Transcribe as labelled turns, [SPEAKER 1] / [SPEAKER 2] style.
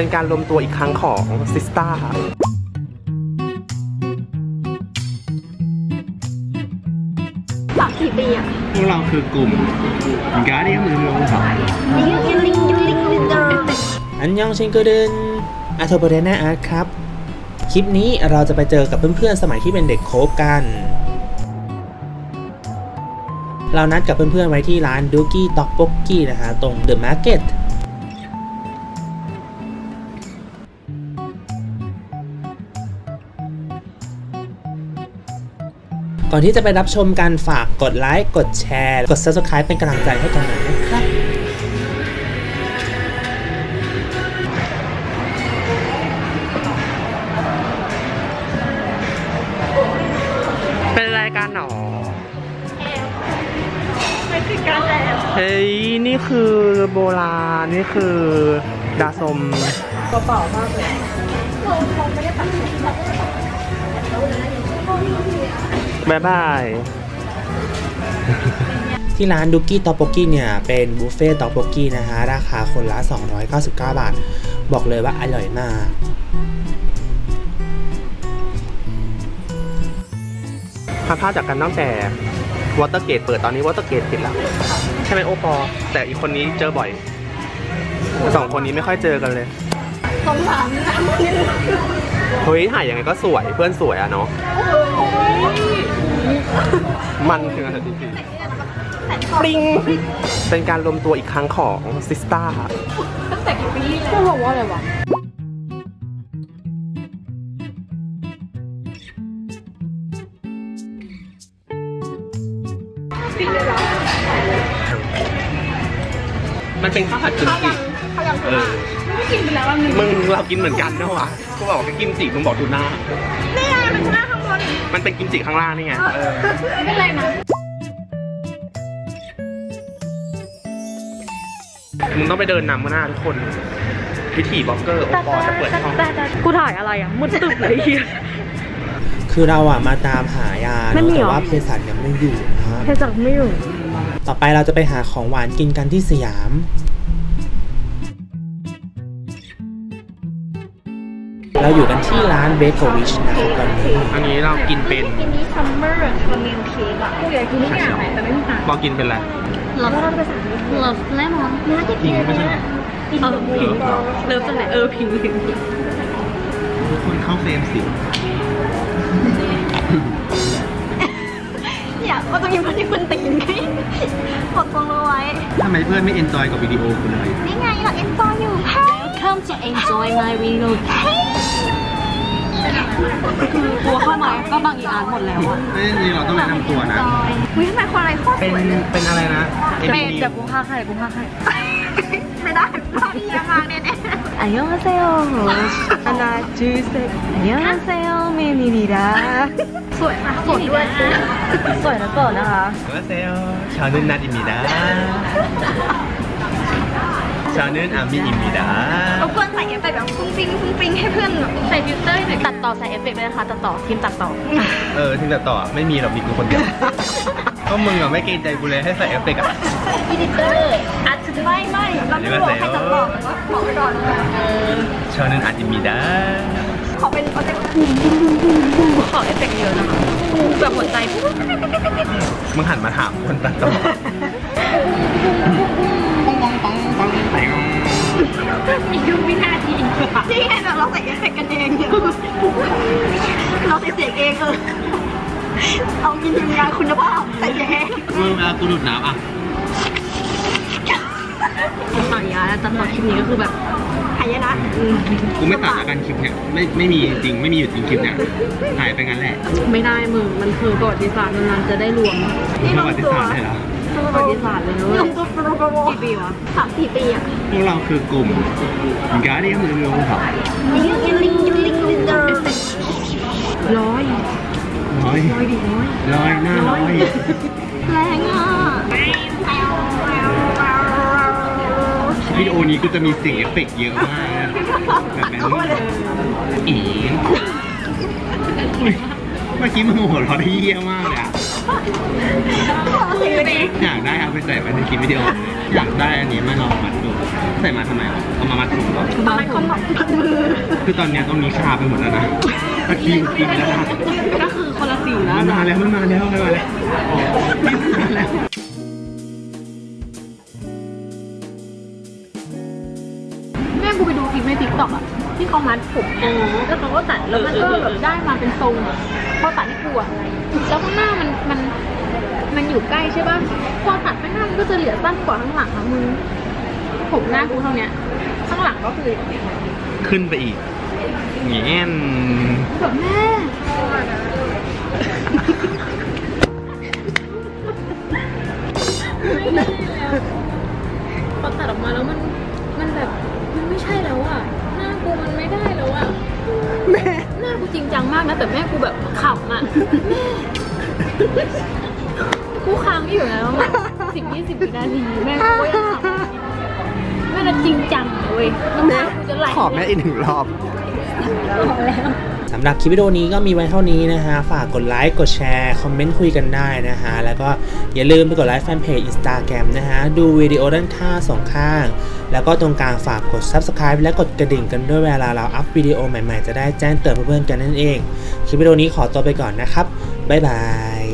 [SPEAKER 1] เป็นการรวมตัวอีกครั้งของซิสตา
[SPEAKER 2] สามสี่ปีอะ
[SPEAKER 3] พวกเราคือกลุ่มกาเดียมือลงครับ
[SPEAKER 2] ลิงลิงลิงลิงลิงเดอร์
[SPEAKER 4] อันยองเชงโกเดนอาโทโบเดนาอาร์ตครับ คลิปนี้เราจะไปเจอกับเพื่อนๆ สมัยที่เป็นเด็กโคบกัน เรานัดกับเพื่อนๆ ไว้ที่ร้านดูกี้ต็อกโ k กกี้นะฮะตรงเดอะมาร์เก็ต ก่อนที่จะไปรับชมการฝากกดไลค์ กดแชร์ กด subscribe เป็นกำลังใจให้กันหน่อยนะครับ
[SPEAKER 1] เป็นรายการหนอ
[SPEAKER 2] ไม่คือการแล้ว
[SPEAKER 1] เฮ้ย นี่คือโบราณ นี่คือดาสม
[SPEAKER 2] กระเป๋ามากเลยเราเราไม่ได้ตัดสิน
[SPEAKER 1] บ๊ายบาย
[SPEAKER 4] ที่ร้านดุกี้ตอ p โ k กี้เนี่ยเป็นบุฟเฟ่ตอ p โ k กี้นะฮะราคาคนละ 299 บาท บอกเลยว่าอร่อยมาก
[SPEAKER 1] พาพาจากกันตั้งแต่ Watergate เปิดตอนนี้ Watergate ปิดแล้ว ใช่ไหมโอปอ แต่อีกคนนี้เจอบ่อยสองคนนี้ไม่ค่อยเจอกันเลย
[SPEAKER 2] สงสารนะ
[SPEAKER 1] เฮ้ยถ่ายยังไงก็สวยเพื่อนสวยอะเนาะมันคืออะไรจริงๆปริง เป็นการรวมตัวอีกครั้งของซิสตา
[SPEAKER 2] ตั้งแต่กี่ปีเขาบอกว่าอะไรวะ
[SPEAKER 1] มันเป็นข้าวผัดกิมจิ
[SPEAKER 2] เขายัง
[SPEAKER 1] เออ
[SPEAKER 2] ไม่กินไปแล้วอันหนึง
[SPEAKER 1] มึงเรากินเหมือนกันนะวะกูบอกว่ากิมจิมึงบอกทูน่า
[SPEAKER 2] นี่ไงมันหน้าข้างบน
[SPEAKER 1] มันเป็นกิมจิข้างล่างนี่ไงเออ
[SPEAKER 2] ไม่เป็นไรนะ
[SPEAKER 1] มึงต้องไปเดินนำข้างหน้าทุกคนวิถีบล็อกเกอร์โอปอจะเปิดช่อง
[SPEAKER 2] กูถ่ายอะไรอะมืดตึ๊บเลยเฮีย
[SPEAKER 4] คือเราอะมาตามหายา
[SPEAKER 2] ไม่
[SPEAKER 4] เนอะ
[SPEAKER 2] มีเหร
[SPEAKER 4] แต่
[SPEAKER 2] อ
[SPEAKER 4] ว่าเภสัชยังไม่อยู่นะฮะ
[SPEAKER 2] เทจักไม่อยู่
[SPEAKER 4] ต่อไปเราจะไปหาของหวานกินกันที่สยาม เราอยู่กันที่ร้านเบเกอริชนะครับตอนนี้
[SPEAKER 1] อันนี้เรากินเป็น
[SPEAKER 2] กินนี้ซัมเมอร์คาเมลเค้กอะกูอยากกินทุกอย่างเลยแต่ไม่มีทาง
[SPEAKER 1] บอกกินเป็นอะไร
[SPEAKER 2] เลิฟเราไปสั่งเลิฟเลมอนน่าจะกินไม่ใช่เออพิงเลิฟจากไหนเออพิงพิง
[SPEAKER 3] คนเข้าเฟรมสิ
[SPEAKER 2] อยากก็จะมีคนที่คุณตีนไงกดตรงเอาไว้
[SPEAKER 3] ทำไมเพื่อนไม่เอนจอยกับวิดีโอคุณเลย
[SPEAKER 2] นี่ไงเราเอ็นจอยอยู่ Welcome to enjoy my video คือ ตัวเข้ามาก็บางอีอาร์หมดแล้วอ่ะ
[SPEAKER 3] เอ้ยนี่เราต้องแนะนำตัวนะ
[SPEAKER 2] อุ้ยทำไมคนอะไรโคตร
[SPEAKER 1] เป็น
[SPEAKER 2] สวยเลย
[SPEAKER 1] เป็นอะไรนะ
[SPEAKER 2] เป็นเดี๋ยวกูพาใครกูพาใครไม่ได้พาพี่ยังมากแน่ๆอันยองฮาเซโออันนาจูเซอันยองฮาเซโอเมนินิดาสวยค่ะสวยด้วยสวยนะก่อนนะคะ
[SPEAKER 3] 안녕하세요. 저는 나입니다. 저는 아미입니다.
[SPEAKER 2] รบกวนใส่เอฟเฟกต์แบบฟุ้งฟิ้งฟุ้งฟิ้งให้เพื่อนแบบใส่ฟิลเตอร์หน่อยตัดต่อใส่เอฟเฟกต์เลยนะคะตัดต่อทีมตัดต่อ
[SPEAKER 3] เออถึงแต่ต่อไม่มีหรอกมีกูคนเดียว ก็มึงอ่ะไม่เกรงใจกูเลยให้ใส่เอฟเฟกต์อ่ะ
[SPEAKER 2] อีดิเตอร์อัดไม่ไม่เราไม่บอกใครตัดต่อแต่ว่าบอกไปก่อนเออ
[SPEAKER 3] 저는 아닙니다.
[SPEAKER 2] ขอเป็นโปรเจกต์ขอเอฟเฟกต์เยอะนะคะแบบหัวใจปุ๊บ
[SPEAKER 3] มึงหันมาถามคนตัดต่อ นี่
[SPEAKER 2] ไงแบบเราใส่เอฟเฟกต์กันเองเนี่ยเราใส่เสียงเองเออเอามีทีมงานคุณภาพใส่เอง
[SPEAKER 3] มึงเวลากูดูดน้ำอะ
[SPEAKER 2] ต่างยาแล้วตัดต่อคลิปนี้ก็คือแบบหายนะ
[SPEAKER 3] กูไม่ตัดละกันคลิปเนี่ยไม่ไม่มีจริงไม่มีอยู่จริงคลิปเนี่ยหายไปงั้นแหละ
[SPEAKER 2] ไม่ได้มึงมันคือประวัติศาสตร์นานๆจะได้รวม
[SPEAKER 3] นี่ประวัติศาสตร์ เลยเหรอ
[SPEAKER 2] ประวัติศาสตร์เลยนะเว้ยกี่ปีวะสามสี่ปีอะ
[SPEAKER 3] พวกเราคือกลุ่มกาเดียมือลงครับ
[SPEAKER 2] ลิงลิงลิงลิงลิงเดอร์ร้อย
[SPEAKER 3] ร้อย
[SPEAKER 2] ร้อยดิร้อย
[SPEAKER 3] ร้อยหน้าร้อย
[SPEAKER 2] แรงอะ
[SPEAKER 3] วิดีโอนี้ก็จะมีเสียงเอฟเฟกต์เยอะมากแบบนั้นอีเมื่อกี้มึงหัวเราะได้เยี่ยมากเลยอะ อยากได้เอาไปใส่ไว้ในคลิปวิดีโอ อยากได้อันนี้มาลองมัดดูใส่มาทำไมวะเอามามัดถุงก่อน
[SPEAKER 1] มาคนมัดมือ
[SPEAKER 3] คือตอนเนี้ยตรงนี้ชาไปหมดแล้วนะตะคริวกินแล้วนะ
[SPEAKER 1] ก็คือคนละสีนะ
[SPEAKER 3] มันมาแล้วมันมาแล้วมันมาแล้วมันมาแล้ว
[SPEAKER 1] แม่กูไปดูคลิปในติ๊กต็อกอะที่เขามัดผมแล้วเขาก็ตัดแล้วมันก็แบบได้มาเป็นทรงพอตัดที่กูอะ แล้วข้างหน้ามันมันมันอยู่ใกล้ใช่ป่ะพอตัดข้างหน้ามันก็จะเหลือสั้นกว่าข้างหลังอะมึงผมหน้ากูเท่าเนี้ย ข้างหลังก็คือ
[SPEAKER 3] ขึ้นไปอีกเงี้ยน
[SPEAKER 1] แบบแม่ไม่ได้แล้วพอตัดออกมาแล้วมันมันแบบมันไม่ใช่แล้วอะหน้ากูมันไม่ได้แล้วอะ
[SPEAKER 5] แม่
[SPEAKER 1] หน้ากูจริงจังมากนะแต่แม่กูแบบขำอะ กูค้างไม่อยู่นะประมาณสิบยี่สิบวินาทีแม่กูก็ยังขำแม่น่ะจริงจังเลยเว้ยน้ำตากูจะไหล
[SPEAKER 5] ขอแม่อีกหนึ่งรอบ
[SPEAKER 1] ขอแล้ว
[SPEAKER 4] สำหรับคลิปวิดีโอนี้ก็มีไว้เท่านี้นะฮะ ฝากกดไลค์ กดแชร์ คอมเมนต์คุยกันได้นะฮะ แล้วก็อย่าลืมไปกดไลค์แฟนเพจ Instagram นะฮะ ดูวิดีโอด้านข้างสองข้าง แล้วก็ตรงกลางฝากกด Subscribe และกดกระดิ่งกันด้วยเวลาเราอัพวิดีโอใหม่ๆ จะได้แจ้งเตือนเพื่อนๆกันนั่นเอง คลิปวิดีโอนี้ขอตัวไปก่อนนะครับ บ๊ายบาย